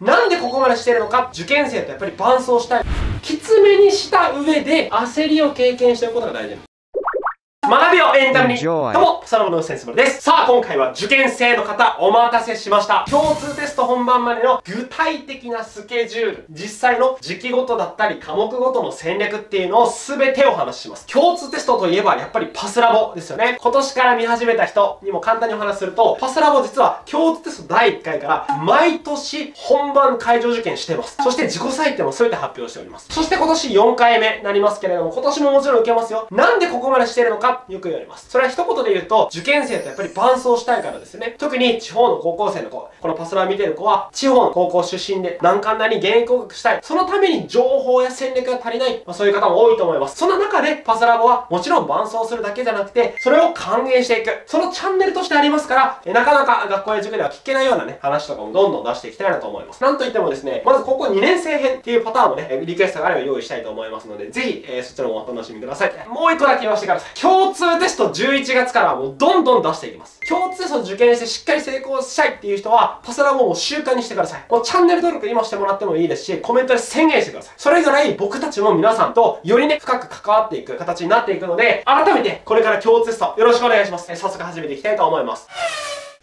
なんでここまでしてるのか？受験生とやっぱり伴走したい。きつめにした上で焦りを経験しておくことが大事。学びをエンタメに。どうもサラボのセンスブルです。さあ今回は受験生の方お待たせしました。共通テスト本番までの具体的なスケジュール。実際の時期ごとだったり科目ごとの戦略っていうのを全てお話しします。共通テストといえばやっぱりパスラボですよね。今年から見始めた人にも簡単にお話しするとパスラボ実は共通テスト第1回から毎年本番会場受験してます。そして自己採点も全て発表しております。そして今年4回目になりますけれども今年ももちろん受けますよ。なんでここまでしてるのかよく言われます。それは一言で言うと、受験生とやっぱり伴走したいからですよね。特に地方の高校生の子、このパスラー見てる子は、地方の高校出身で難関なり現役合格したい。そのために情報や戦略が足りない。まあ、そういう方も多いと思います。その中で、パスラボはもちろん伴走するだけじゃなくて、それを還元していく。そのチャンネルとしてありますから、えなかなか学校や塾では聞けないようなね、話とかもどんどん出していきたいなと思います。なんといってもですね、まずここ2年生編っていうパターンもね、リクエストがあれば用意したいと思いますので、ぜひ、えー、そちらもお楽しみください。もう一個だけ言わせてください。共通テスト11月からもうどんどん出していきます。共通テスト受験してしっかり成功したいっていう人は、パスラボを習慣にしてください。もうチャンネル登録今してもらってもいいですし、コメントで宣言してください。それぐらい僕たちも皆さんとよりね、深く関わっていく形になっていくので、改めてこれから共通テストよろしくお願いします。早速始めていきたいと思います。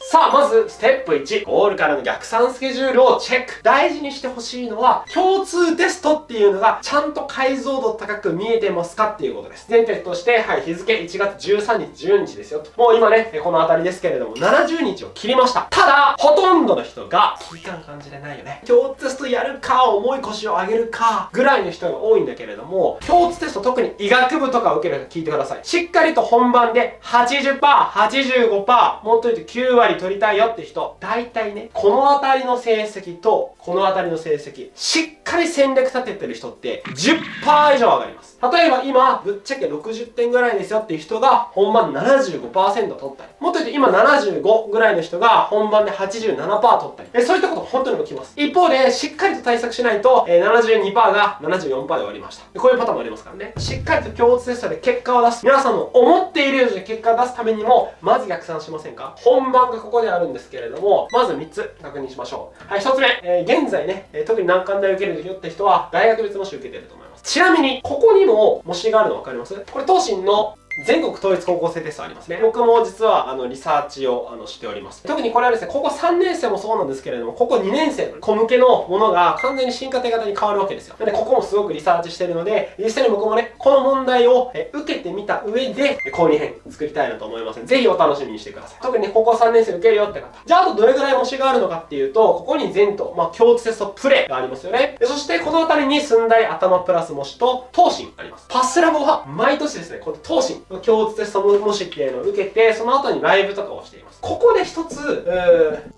さあ、まず、ステップ1、ゴールからの逆算スケジュールをチェック。大事にしてほしいのは、共通テストっていうのが、ちゃんと解像度高く見えてますかっていうことです。前提として、はい、日付1月13日、10日ですよ。もう今ね、この辺りですけれども、70日を切りました。ただ、ほとんどの人が、危機感感じれないよね。共通テストやるか、重い腰を上げるか、ぐらいの人が多いんだけれども、共通テスト特に医学部とか受ける人聞いてください。しっかりと本番で80%、85%、もっと言うと9割取りたいよって人、大体ね、この辺りの成績と、この辺りの成績、しっかり戦略立ててる人って10%以上上がります。例えば今、ぶっちゃけ60点ぐらいですよっていう人が本番75%取ったり、もっと言うと今75ぐらいの人が本番で87%取ったり、えそういったこと本当に起きます。一方で、しっかりと対策しないと、え72%が74%で終わりました。こういうパターンもありますからね。しっかりと共通テストで結果を出す。皆さんの思っている以上に結果を出すためにも、まず逆算しませんか？本番がここであるんですけれども、まず3つ確認しましょう。はい、1つ目、えー、現在ね、え、特に難関大受けるよって人は、大学別模試受けてると思います。ちなみに、ここにも模試があるの分かります？これ、東進の全国統一高校生テストありますね。僕も実はあのリサーチをあのしております。特にこれはですね、ここ3年生もそうなんですけれども、ここ2年生の子向けのものが完全に進化手型に変わるわけですよ。なので、ここもすごくリサーチしてるので、実際に僕もね、この問題をえ受けてみた上で、購入編作りたいなと思いますので、ぜひお楽しみにしてください。特にね、ここ3年生受けるよって方。じゃあ、あとどれぐらい模試があるのかっていうと、ここに全と、まあ、共通テストプレがありますよね。でそして、この辺りに寸大頭プラス模試と、東進あります。パスラボは毎年ですね、この東進の共通テスト模試っていうのを受けて、その後にライブとかをしています。ここで一つ、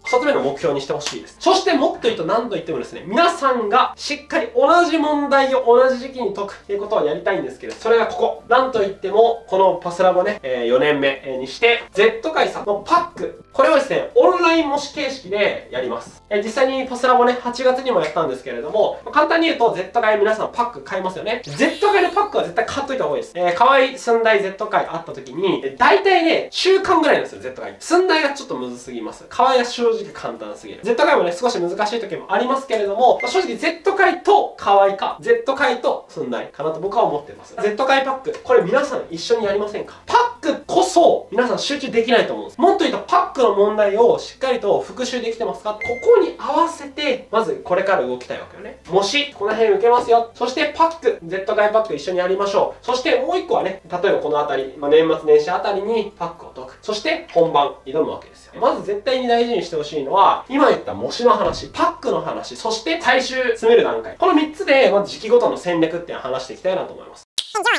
一つ目の目標にしてほしいです。そしてもっと言うと何と言ってもですね、皆さんがしっかり同じ問題を同じ時期に解くっていうことをやりたいんですけど、それがここ。なんと言っても、このパスラボね、え4年目にして、Z 会さんのパック。これをですね、オンライン模試形式でやります。え実際にパスラボね、8月にもやったんですけれども、簡単に言うと Z 会皆さんパック買いますよね。Z 会のパックは絶対買っといた方がいいです。えー、河合寸大 Z 会あった時に、大体ね、週間ぐらいなんですよ、Z 会。寸大がちょっとむずすぎます。河合が正直簡単すぎる。Z 会もね、少し難しい時もありますけれども、正直 Z 会と河合か、Z 会と寸大かなと僕は思ってます。Z 会パック、これ皆さん一緒にやりませんか？パックこそ、皆さん集中できないと思うんです。もっと言うと、パックの問題をしっかりと復習できてますか？ここに合わせて、まずこれから動きたいわけよね。もし、この辺受けますよ。そしてパック、Z 会パック一緒にやりましょう。そしてもう一個はね、例えばこの辺り、まあ、年末年始あたりにパックを解く。そして本番挑むわけですよ。まず絶対に大事にしてほしいのは、今言った模試の話、パックの話、そして最終詰める段階。この3つで、まず時期ごとの戦略っていうのを話していきたいなと思います。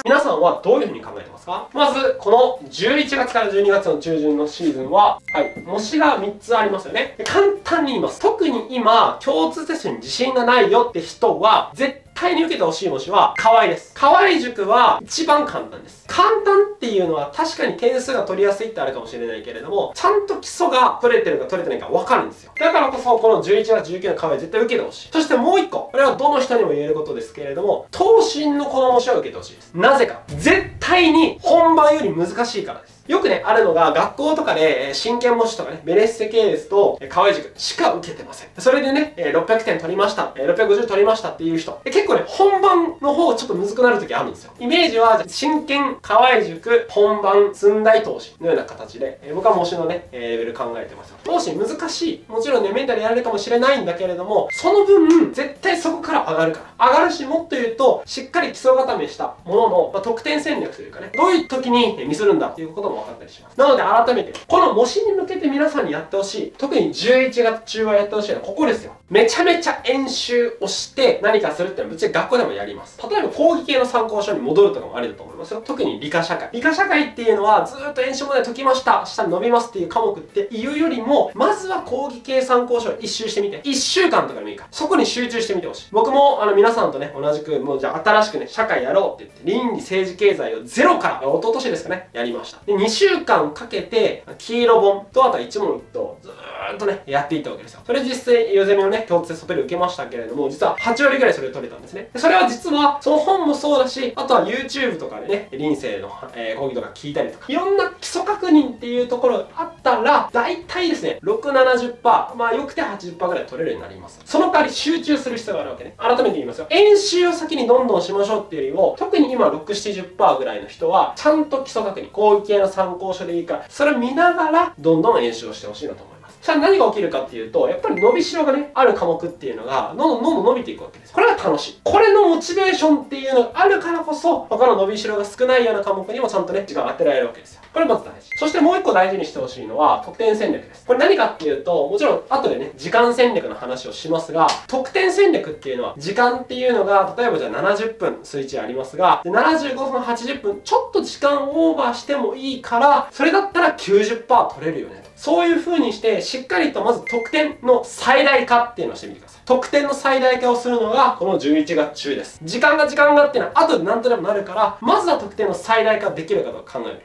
皆さんはどういうふうに考えてますか？まず、この11月から12月の中旬のシーズンは、はい、模試が3つありますよね。簡単に言います。特に今、共通テストに自信がないよって人は、絶対対に受けてほしい模試は、河合です。河合塾は一番簡単です。簡単っていうのは確かに点数が取りやすいってあるかもしれないけれども、ちゃんと基礎が取れてるか取れてないか分かるんですよ。だからこそ、この11月19の河合絶対受けてほしい。そしてもう一個。これはどの人にも言えることですけれども、東進のこの模試は受けてほしいです。なぜか。絶対に本番より難しいからです。よくね、あるのが、学校とかで、真剣模試とかね、ベレッセ系列と、河合塾しか受けてません。それでね、600点取りました、650取りましたっていう人、結構ね、本番の方ちょっと難くなる時あるんですよ。イメージは、真剣、河合塾、本番、寸大投資のような形で、僕は模試のね、レベル考えてますよ。投資難しい。もちろんね、メンタルやられるかもしれないんだけれども、その分、絶対そこから上がるから。上がるし、もっと言うと、しっかり基礎固めしたものの、まあ、得点戦略というかね、どういう時にミスるんだっていうことも分かったりします。なので改めて、この模試に向けて皆さんにやってほしい、特に11月中はやってほしいのはここですよ。めちゃめちゃ演習をして何かするってのはぶっち学校でもやります。例えば講義系の参考書に戻るとかもありだと思いますよ。特に理科社会。理科社会っていうのはずっと演習まで解きました、下に伸びますっていう科目っていうよりも、まずは講義系参考書を一周してみて、1週間とかでもいいから、そこに集中してみてほしい。僕ももあの皆さんとね、同じく、もうじゃあ新しくね、社会やろうって言って、倫理政治経済をゼロから、一昨年ですかね、やりました。で、2週間かけて、黄色本と、あとは一問一答、ずーっとね、やっていったわけですよ。それ実際、ヨゼミのね、共通で外で受けましたけれども、実は8割ぐらいそれを取れたんですね。でそれは実は、その本もそうだし、あとは YouTube とかでね、臨生の、えー、講義とか聞いたりとか、いろんな基礎確認っていうところあったら、大体ですね、6、70%、まあよくて80%ぐらい取れるようになります。その代わり集中する必要があるわけね。改めて言いますよ。演習を先にどんどんしましょうっていうよりも、特に今6、70%ぐらいの人は、ちゃんと基礎確認、広域系の参考書でいいから、それを見ながら、どんどん演習をしてほしいなと思います。じゃあ何が起きるかっていうと、やっぱり伸びしろがね、ある科目っていうのが、どんどんどんどん伸びていくわけです。これが楽しい。これのモチベーションっていうのがあるからこそ、他の伸びしろが少ないような科目にもちゃんとね、時間当てられるわけですよ。これまず大事。そしてもう一個大事にしてほしいのは、得点戦略です。これ何かっていうと、もちろん後でね、時間戦略の話をしますが、得点戦略っていうのは、時間っていうのが、例えばじゃあ70分スイッチありますが、75分、80分、ちょっと時間オーバーしてもいいから、それだったら90%取れるよね。そういう風にして、しっかりとまず得点の最大化っていうのをしてみてください。得点の最大化をするのが、この11月中です。時間が時間がっていうのは、後で何とでもなるから、まずは得点の最大化できるかどうか考える。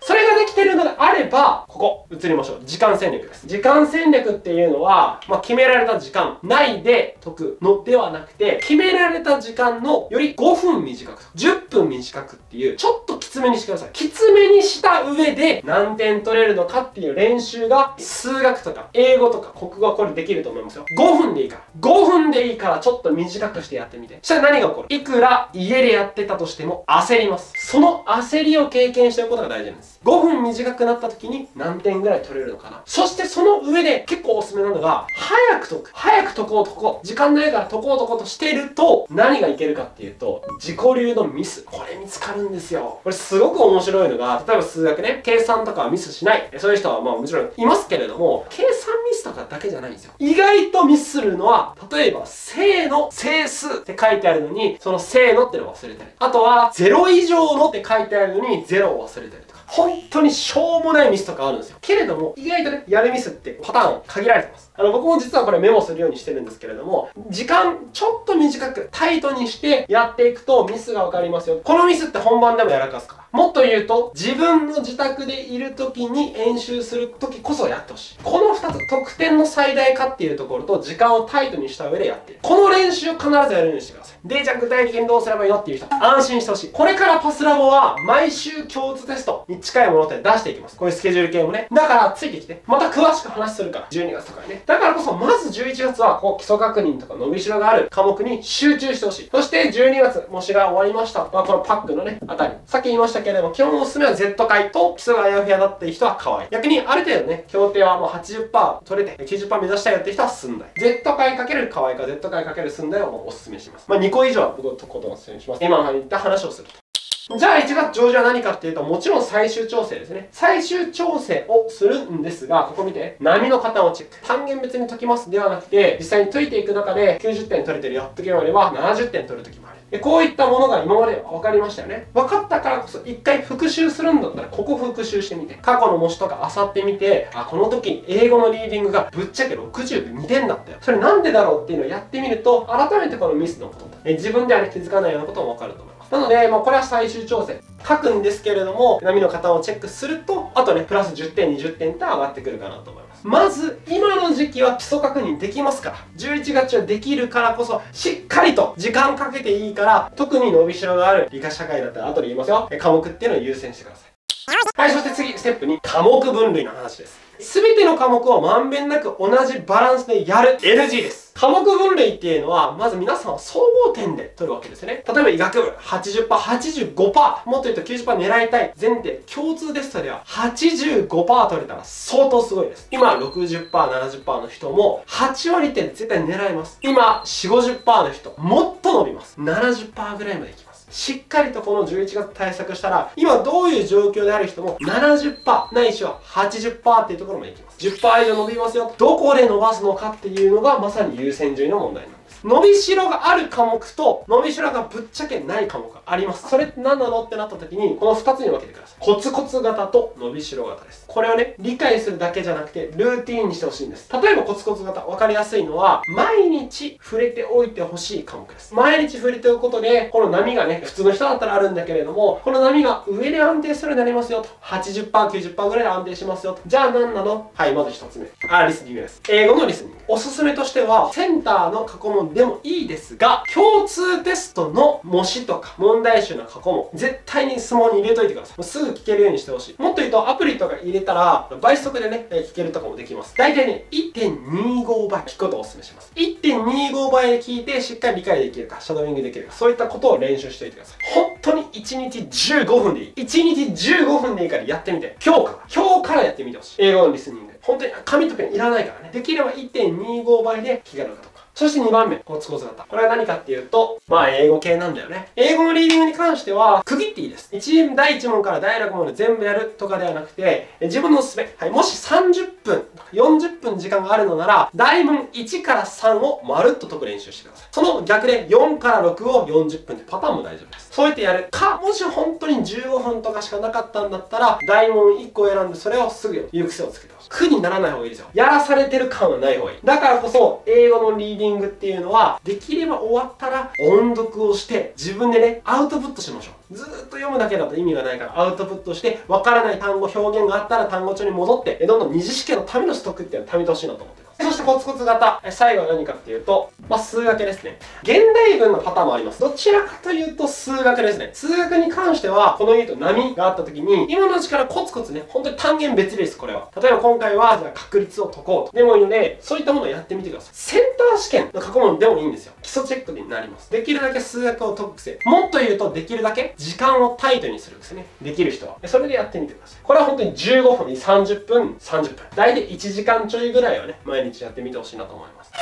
それができてるのでれば、ここ、移りましょう。時間戦略です。時間戦略っていうのは、まあ、決められた時間内で解くのではなくて、決められた時間のより5分短く、10分短くっていう、ちょっときつめにしてください。きつめにした上で何点取れるのかっていう練習が、数学とか英語とか国語はこれできると思いますよ。5分でいいから。5分でいいからちょっと短くしてやってみて。したら何が起こる？いくら家でやってたとしても焦ります。その焦りを経験しておくことが大事なんです。5分短くなったた時に何点ぐらい取れるのかな。そしてその上で結構おすすめなのが、早く解く。早く解こう解こう。時間ないから解こう解こうとしてると、何がいけるかっていうと、自己流のミス。これ見つかるんですよ。これすごく面白いのが、例えば数学ね、計算とかはミスしない。そういう人はまあもちろんいますけれども、計算ミスとかだけじゃないんですよ。意外とミスするのは、例えば、正の整数って書いてあるのに、その正のってのを忘れたり。あとは、0以上のって書いてあるのに、0を忘れたりとか。本当にしょうもないミスとかあるんですよ。けれども、意外とね、やるミスってパターン限られてます。あの、僕も実はこれメモするようにしてるんですけれども、時間ちょっと短く、タイトにしてやっていくとミスがわかりますよ。このミスって本番でもやらかすから。もっと言うと、自分の自宅でいる時に演習する時こそやってほしい。この2つ、得点の最大化っていうところと、時間をタイトにした上でやってる。この練習を必ずやるようにしてください。で、じゃあ具体的にどうすればいいのっていう人、安心してほしい。これからパスラボは、毎週共通テストに近いものって出していきます。こういうスケジュール系もね。だから、ついてきて。また詳しく話するから。12月とかにね。だからこそ、まず11月は、こう、基礎確認とか伸びしろがある科目に集中してほしい。そして、12月、模試が終わりました。まあ、このパックのね、あたり。さっき言いましたけれども、基本おすすめは Z 回と基礎があやふやだっていう人は可愛い。逆にある程度ね、協定はもう80%取れて90%目指したいよって人は済んだい。Z 回かける可愛いか Z 回かける済んだいをもうおすすめします。まあ2個以上は僕のことおすすめします。今の言った話をすると。じゃあ1月上旬は何かっていうと、もちろん最終調整ですね。最終調整をするんですが、ここ見て、波の方をチェック。単元別に解きますではなくて、実際に解いていく中で90点取れてるよ。時もあれば70点取る時もある。こういったものが今まで分かりましたよね。分かったからこそ一回復習するんだったらここ復習してみて。過去の模試とか漁ってみて、あ、この時英語のリーディングがぶっちゃけ62点だったよ。それなんでだろうっていうのをやってみると、改めてこのミスのこと自分では、ね、気づかないようなことも分かると思います。なので、まあ、これは最終調整。書くんですけれども、波の方をチェックすると、あとね、プラス10点、20点って上がってくるかなと思います。まず、今の時期は基礎確認できますから、11月はできるからこそ、しっかりと時間かけていいから、特に伸びしろがある理科社会だったら後で言いますよ、科目っていうのを優先してください。はい、そして次、ステップ2、科目分類の話です。すべての科目をまんべんなく同じバランスでやる NG です。科目分類っていうのは、まず皆さんは総合点で取るわけですね。例えば医学部80%、85%、もっと言うと90%狙いたい前提、共通テストでは85%取れたら相当すごいです。今60%、70%の人も8割点絶対狙います。今4、50%の人、もっと伸びます。70%ぐらいまでいきます。しっかりとこの11月対策したら、今どういう状況である人も70%ないしは80%っていうところまでいきます。10%以上伸びますよ。どこで伸ばすのかっていうのがまさに優先順位の問題なんです。伸びしろがある科目と伸びしろがぶっちゃけない科目があります。それって何なの？ってなった時に、この2つに分けてください。コツコツ型と伸びしろ型です。これをね、理解するだけじゃなくて、ルーティーンにしてほしいんです。例えばコツコツ型、分かりやすいのは、毎日触れておいてほしい科目です。毎日触れておくことで、この波がね、普通の人だったらあるんだけれども、この波が上で安定するようになりますよと。80%、90%ぐらいで安定しますよと。じゃあ何なの？はい、まず1つ目。あ、リスニングです。英語のリスニング。おすすめとしては、センターの過去問でもいいですが、共通テストの模試とか問題集の過去問、絶対に質問に入れといてください。もうすぐ聞けるようにしてほしい。もっと言うと、アプリとか入れたら、倍速でね、聞けるとかもできます。大体ね、1.25倍聞くことをお勧めします。1.25倍で聞いて、しっかり理解できるか、シャドウイングできるか、そういったことを練習しておいてください。本当に1日15分でいい。1日15分でいいからやってみて。今日から。今日からやってみてほしい。英語のリスニング。本当に紙とペンいらないからね。できれば1.25倍で聞けるかと。そして2番目、コツコツ型。これは何かっていうと、まあ英語系なんだよね。英語のリーディングに関しては、区切っていいです。1、第1問から第6問で全部やるとかではなくて、自分のおすすめ。はい、もし30分、40分時間があるのなら、大問1から3をまるっと解く練習してください。その逆で4から6を40分ってパターンも大丈夫です。そうやってやるか、もし本当に15分とかしかなかったんだったら、大問1個選んでそれをすぐ言う癖をつけてほしい。苦にならない方がいいですよ。やらされてる感はない方がいい。だからこそ、英語のリーディングディングっていうのは、できれば終わったら音読をして、自分でね、アウトプットしましょう。ずっと読むだけだと意味がないからアウトプットして、わからない単語、表現があったら単語帳に戻って、どんどん二次試験のためのストックっていうのを貯めてほしいなと思って。そしてコツコツ型。最後は何かっていうと、まあ、数学ですね。現代文のパターンもあります。どちらかというと数学ですね。数学に関しては、この言うと波があった時に、今のうちからコツコツね、本当に単元別です、これは。例えば今回は、じゃあ確率を解こうと。でもいいので、そういったものをやってみてください。センター試験の過去問でもいいんですよ。基礎チェックになります。できるだけ数学を解く癖。もっと言うと、できるだけ時間をタイトにするんですね。できる人は。それでやってみてください。これは本当に15分に30分、30分。大体1時間ちょいぐらいはね、毎日やってみてほしいなと思います。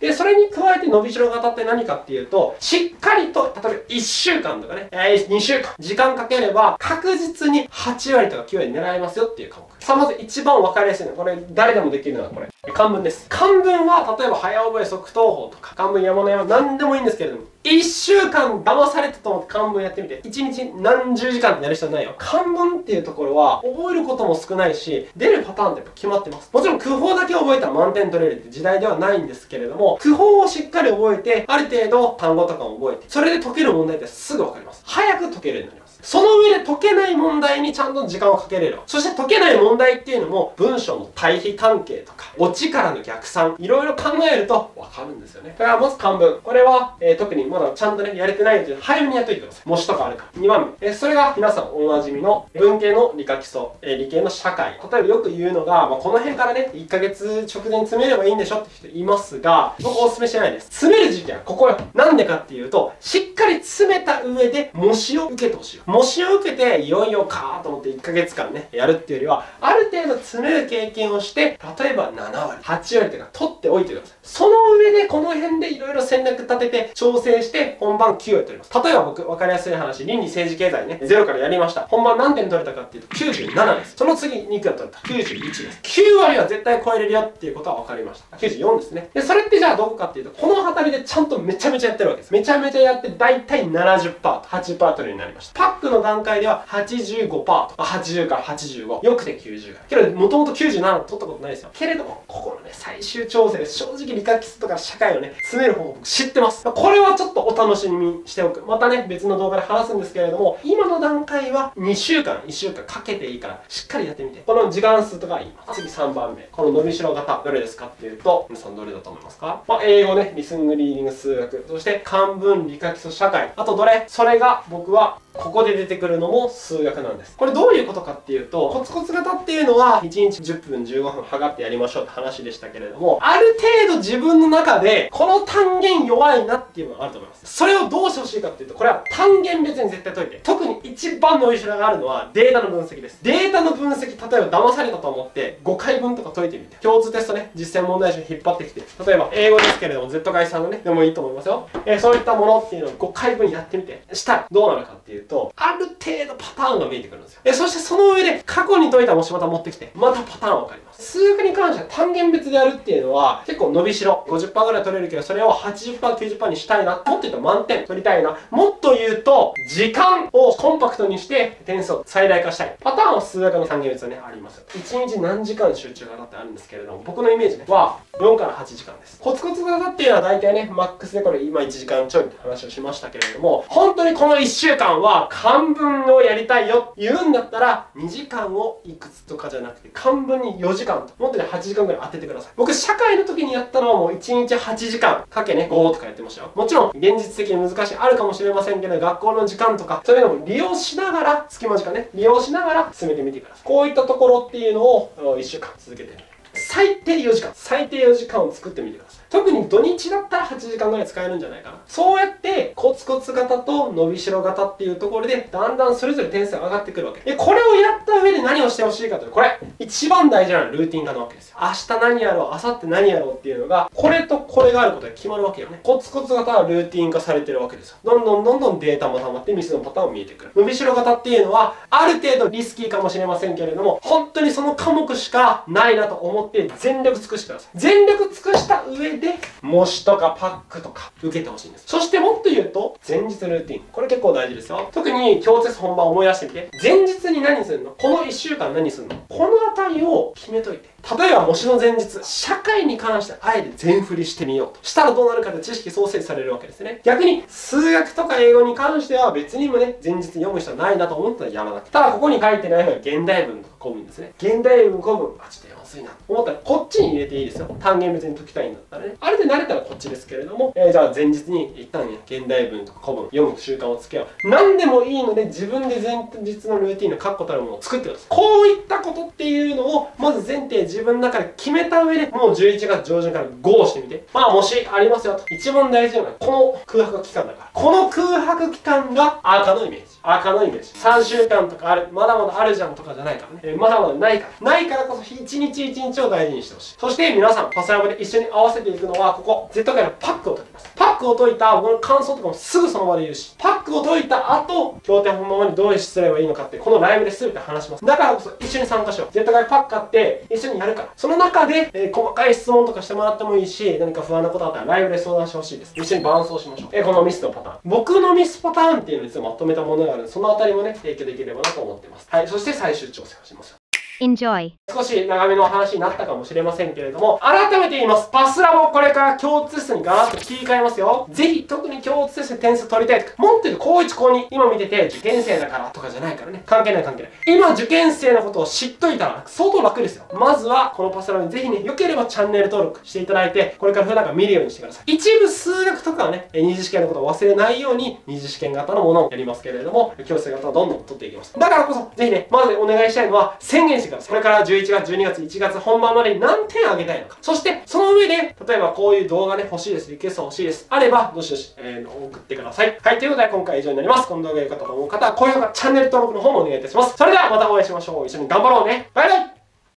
で、それに加えて伸びしろ型って何かっていうと、しっかりと、例えば1週間とかね、えー、2週間、時間かければ確実に8割とか9割狙えますよっていう科目。さあ、まず一番分かりやすいのは、これ誰でもできるのはこれ。漢文です。漢文は、例えば早覚え即答法とか、漢文山の山、何でもいいんですけれども、1週間騙されたと思って漢文やってみて、1日何十時間ってやる必要ないよ。漢文っていうところは、覚えることも少ないし、出るパターンって決まってます。もちろん、句法だけ覚えたら満点取れるって時代ではないんですけれども、句法をしっかり覚えて、ある程度単語とかも覚えて、それで解ける問題ってすぐわかります。早く解けるようになります。その上で解けない問題にちゃんと時間をかけれる。そして解けない問題っていうのも文章の対比関係とか、オチからの逆算、いろいろ考えるとわかるんですよね。だからまず漢文。これは、えー、特にまだちゃんとね、やれてないので、早めにやっといてください。模試とかあるから。2番目。えー、それが皆さんおなじみの文系の理科基礎、えー、理系の社会。例えばよく言うのが、まあ、この辺からね、1ヶ月直前詰めればいいんでしょって人いますが、僕お勧めしてないです。詰める時期はここよ。なんでかっていうと、しっかり詰めた上で模試を受けてほしい。模試を受けて、いよいよかーと思って1ヶ月間ね、やるっていうよりは、ある程度詰める経験をして、例えば7割、8割とか取っておいてください。その上でこの辺でいろいろ戦略立てて、調整して、本番9割取ります。例えば僕、わかりやすい話、倫理政治経済ね、0からやりました。本番何点取れたかっていうと、97です。その次、2くら取れた。91です。9割は絶対超えれるよっていうことは分かりました。94ですね。で、それってじゃあどこかっていうと、この辺りでちゃんとめちゃめちゃやってるわけです。めちゃめちゃやって、だいたい70%と8%取るようになりました。ックの段階では85%とか80から85。よくて90けど、もともと97取ったことないですよ。けれども、ここのね、最終調整で正直理科基礎とか社会をね、詰める方法僕知ってます。これはちょっとお楽しみにしておく。またね、別の動画で話すんですけれども、今の段階は2週間、1週間かけていいから、しっかりやってみて。この時間数とか言い。次3番目。この伸びしろ型、どれですかっていうと、皆さんどれだと思いますか？まあ、英語ね、リスング、リーディング、数学、そして漢文、理科基礎、社会。あとどれ？それが僕はここで出てくるのも数学なんです。これどういうことかっていうと、コツコツ型っていうのは1日10分15分測ってやりましょうって話でしたけれども、ある程度自分の中でこの単元弱いなっていうのがあると思います。それをどうしてほしいかっていうと、これは単元別に絶対解いて。特に一番の後ろがあるのはデータの分析です。データの分析、例えば騙されたと思って5回分とか解いてみて。共通テストね、実践問題集引っ張ってきて。例えば英語ですけれども、Z 会さんのね、でもいいと思いますよ。えー、そういったものっていうのを5回分やってみて。したらどうなるかっていうと、ある程度パターンが見えてくるんですよ。えそしてその上で過去に解いたもしまた持ってきて、またパターン分かります。数学に関しては単元別でやるっていうのは結構伸びしろ。50%ぐらい取れるけど、それを80%、90%にしたいな。もっと言うと満点取りたいな。もっと言うと、時間をコンパクトにして点数を最大化したい。パターンは数学の単元別はね、あります。1日何時間集中型ってあるんですけれども、僕のイメージね、は4から8時間です。コツコツ型っていうのは大体ね、マックスでこれ今1時間ちょいって話をしましたけれども、本当にこの1週間は漢文をやりたいよって言うんだったら、2時間をいくつとかじゃなくて、漢文に4時間と、もっとね8時間ぐらい当ててください。僕、社会の時にやったのはもう1日8時間かけね、5とかやってましたよ。もちろん、現実的に難しい、あるかもしれませんけど、学校の時間とか、そういうのも利用しながら、隙間時間ね、利用しながら進めてみてください。こういったところっていうのを1週間続けて。最低4時間。最低4時間を作ってみてください。特に土日だったら8時間ぐらい使えるんじゃないかな。そうやってコツコツ型と伸びしろ型っていうところでだんだんそれぞれ点数が上がってくるわけ。で、これをやった上で何をしてほしいかというと、これ、一番大事なルーティン化なわけですよ。明日何やろう、明後日何やろうっていうのが、これとこれがあることで決まるわけよね。コツコツ型はルーティン化されてるわけですよ。どんどんどんどんデータも溜まってミスのパターンも見えてくる。伸びしろ型っていうのは、ある程度リスキーかもしれませんけれども、本当にその科目しかないなと思って全力尽くしてください。全力尽くした上で、模試とかパックとか受けてほしいんです。そしてもっと言うと、前日ルーティン。これ結構大事ですよ。特に共通本番思い出してみて。前日に何するの？この1週間何するの？この値を決めといて。例えば模試の前日、社会に関してあえて全振りしてみようと。したらどうなるかで知識創生されるわけですね。逆に、数学とか英語に関しては別にもね、前日に読む人はないなと思ったらやらなくて。ただここに書いてないのは現代文とか古文ですね。現代文古文。あ、ちょっといなと思ったらこっちに入れていいですよ。単元別に解きたいんだったらね。あれで慣れたらこっちですけれども、えー、じゃあ前日に一旦ね現代文とか古文読む習慣をつけよう。何でもいいので自分で前日のルーティンの確固たるものを作ってください。こういったことっていうのをまず前提自分の中で決めた上でもう11月上旬から GO してみて。まあもしありますよと。一番大事なのはこの空白期間だから。この空白期間が赤のイメージ。赤のイメージ。3週間とかある。まだまだあるじゃんとかじゃないからね、えー、まだまだないから。ないからこそ一日一日を大事にしてほしい。そして皆さんパスラボで一緒に合わせていくのはここ Z 界のパックを解きます。パックを解いたこの感想とかもすぐその場で言うしパックを解いた後共テ本番にどういうすればいいのかってこのライブで全て話します。だからこそ一緒に参加しよう。Z 界パックあって一緒にやるから。その中で、えー、細かい質問とかしてもらってもいいし何か不安なことあったらライブで相談してほしいです。一緒に伴走しましょう、えー、このミスのパターン。僕のミスパターンっていうのを実はまとめたものがあるんでそのあたりもね提供できればなと思ってます。はい、そして最終調整をします。Enjoy 少し長めの話になったかもしれませんけれども、改めて言います。パスラボこれから共通テストにガラッと切り替えますよ。ぜひ、特に共通テストで点数取りたいとか、もっと言うと高1高2、今見てて受験生だからとかじゃないからね。関係ない関係ない。今受験生のことを知っといたら相当楽ですよ。まずは、このパスラボにぜひね、良ければチャンネル登録していただいて、これから普段から見るようにしてください。一部数学とかはね、二次試験のことを忘れないように、二次試験型のものをやりますけれども、共通型をどんどん取っていきます。だからこそ、ぜひね、まずお願いしたいのは、宣言してください。これから11月、12月、1月本番までに何点あげたいのか。そして、その上で、例えばこういう動画ね、欲しいです、リクエスト欲しいです。あれば、どしどし、えー、送ってください。はい、ということで今回は以上になります。この動画が良かったと思う方は、高評価、チャンネル登録の方もお願いいたします。それではまたお会いしましょう。一緒に頑張ろうね。バイバイ